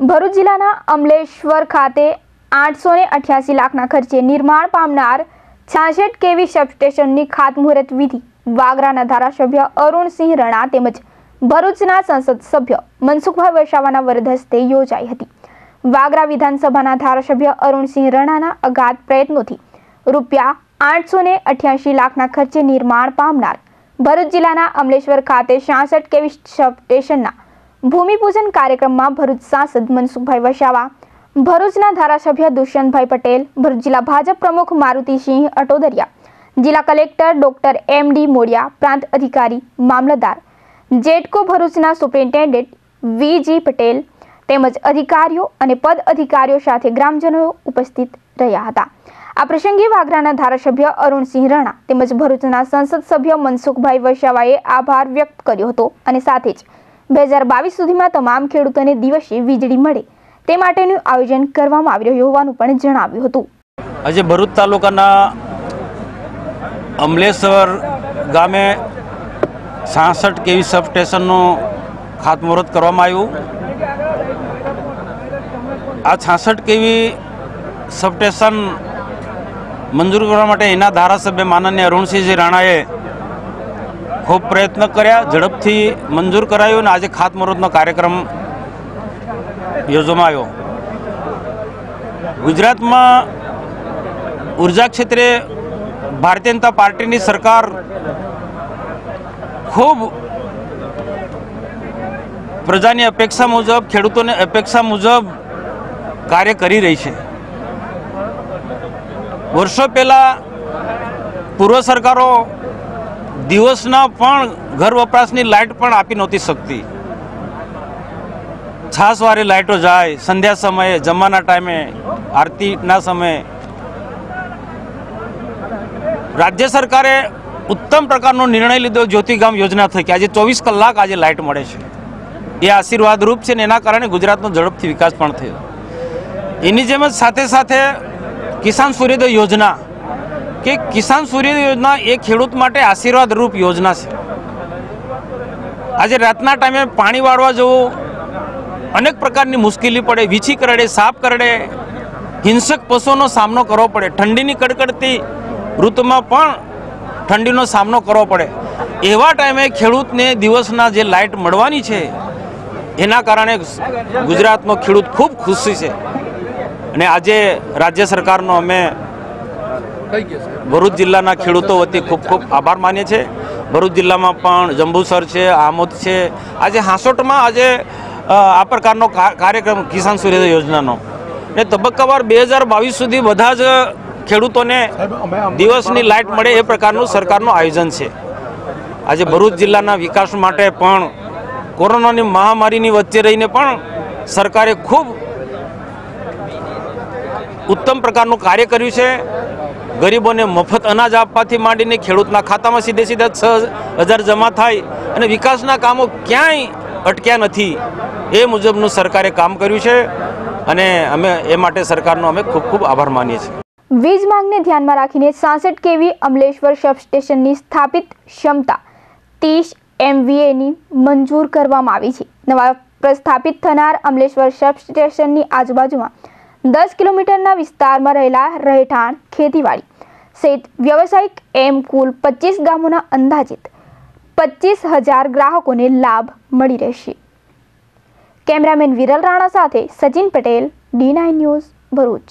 ભરૂચ જિલ્લાના અમલેશ્વર ખાતે આઠસો ને અઠ્યાસી લાખના ખર્ચે નિર્માણ પામનાર છાસઠ કેવી સબસ્ટેશનની ખાતમુહૂર્ત વિધિ વાગરાના ધારાસભ્ય અરુણસિંહ રણા તેમજ ભરૂચના સંસદ સભ્ય મનસુખભાઈ વસાવાના વરદહસ્તે યોજાઈ હતી. વાગરા વિધાનસભાના ધારાસભ્ય અરુણસિંહ રણાના અગાધ પ્રયત્નોથી રૂપિયા આઠસો ને અઠ્યાસી લાખના ખર્ચે નિર્માણ પામનાર ભરૂચ જિલ્લાના અમલેશ્વર ખાતે છાસઠ કેવી સબસ્ટેશનના ભૂમિપૂજન કાર્યક્રમમાં ભરૂચ સાંસદ મનસુખભાઈ વસાવા, ભરૂચના ધારાસભ્ય દુષ્યંતભાઈ પટેલ, ભરૂચ જિલ્લા ભાજપ પ્રમુખ મારુતિસિંહ અટોદરિયા, જિલ્લા collector doctor M D Modiya, પ્રાંત અધિકારી મામલતદાર, જેટકો ભરૂચના સુપ્રિન્ટેન્ડન્ટ વીજી પટેલ તેમજ અધિકારીઓ અને પદ અધિકારીઓ સાથે ગ્રામજનો ઉપસ્થિત રહ્યા હતા. આ પ્રસંગે વાગરાના ધારાસભ્ય અરુણસિંહ રણા તેમજ ભરૂચના સંસદ સભ્ય મનસુખભાઈ વસાવાએ આભાર વ્યક્ત કર્યો હતો અને સાથે જ બે હજાર બાવીસ સુધીમાં તમામ ખેડૂતોને દિવસે વીજળી મળે. તે માટેનું આયોજન કરવામાં આવી રહ્યું હોવાનું પણ જણાવ્યું હતું. આજે ભરૂચ તાલુકાના અમલેશ્વર ગામે સાસઠ કેવી સબસ્ટેશનનું ખાતમુહૂર્ત કરવામાં આવ્યું. આ છાસઠ કેવી સબસ્ટેશન મંજૂર કરવા માટે એના ધારાસભ્ય માનનીય અરુણસિંહજી રાણાએ ખૂબ પ્રયત્ન કર્યા, ઝડપથી મંજૂર કરાયું અને આજે ખાતમુહૂર્તનો કાર્યક્રમ યોજવામાં આવ્યો. ગુજરાતમાં ઊર્જા ક્ષેત્રે ભારતીય જનતા પાર્ટીની સરકાર ખૂબ પ્રજાની અપેક્ષા મુજબ, ખેડૂતોની અપેક્ષા મુજબ કાર્ય કરી રહી છે. વર્ષો પહેલાં પૂર્વ સરકારો દિવસના પણ ઘર વપરાશની લાઇટ પણ આપી નહોતી શકતી. છાસવાળી લાઇટો જાય, સંધ્યા સમયે, જમવાના ટાઈમે, આરતીના સમયે. રાજ્ય સરકારે ઉત્તમ પ્રકારનો નિર્ણય લીધો જ્યોતિગામ યોજના થકી. આજે ચોવીસ કલાક આજે લાઇટ મળે છે. એ આશીર્વાદરૂપ છે ને એના કારણે ગુજરાતનો ઝડપથી વિકાસ પણ થયો. એની જેમ જ સાથે સાથે કિસાન સૂર્યોદય યોજના કે કિસાન સૂર્ય યોજના એ ખેડૂત માટે આશીર્વાદરૂપ યોજના છે. આજે રાતના ટાઈમે પાણી વાળવા જવું અનેક પ્રકારની મુશ્કેલી પડે, વીછી કરડે, સાપ કરડે, હિંસક પશુઓનો સામનો કરવો પડે, ઠંડીની કડકડતી ઋતુમાં પણ ઠંડીનો સામનો કરવો પડે. એવા ટાઈમે ખેડૂતને દિવસના જે લાઇટ મળવાની છે, એના કારણે ગુજરાતનો ખેડૂત ખૂબ ખુશી છે. અને આજે રાજ્ય સરકારનો અમે ભરૂચ જિલ્લાના ખેડૂતો વતી ખૂબ ખૂબ આભાર માનીએ છીએ. ભરૂચ જિલ્લામાં પણ જંબુસર છે આમોદ છે. આજે હાંસોટમાં આજે આ પ્રકારનો કાર્યક્રમ કિસાન સૂર્યોદય યોજનાનો. ને તબક્કાવાર બે હજાર બાવીસ સુધી બધા જ ખેડૂતોને દિવસની લાઇટ મળે એ પ્રકારનું સરકારનું આયોજન છે. આજે ભરૂચ જિલ્લાના વિકાસ માટે પણ કોરોનાની મહામારીની વચ્ચે રહીને પણ સરકારે ખૂબ ઉત્તમ પ્રકારનું કાર્ય કર્યું છે. ગરીબોને મફત અનાજ આપવાથી માંડીને ખેડૂતના ખાતામાં સીધે સીધા છ હજાર જમા થાય અને વિકાસના કામો ક્યાંય અટક્યા નથી. એ મુજબનું સરકારે કામ કર્યું છે અને અમે એ માટે સરકારનો અમે ખૂબ ખૂબ આભાર માનીએ છીએ. વીજ માંગને ધ્યાનમાં રાખીને સાસઠ કેવી અમલેશ્વર સબસ્ટેશનની સ્થાપિત ક્ષમતા ત્રીસ એમવીએની મંજૂર કરવામાં આવી છે. નવા પ્રસ્થાપિત થનાર અમલેશ્વર સબસ્ટેશનની આજુબાજુમાં દસ કિલોમીટરના વિસ્તારમાં રહેલા રહેઠાણ ખેતીવાડી. સહિત વ્યવસાયિક એમ કુલ પચીસ ગામોના અંદાજિત પચીસ હજાર ગ્રાહકોને લાભ મળી રહેશે. કેમેરામેન વિરલ રાણા સાથે Sachin Patel, D nine news Bharuch.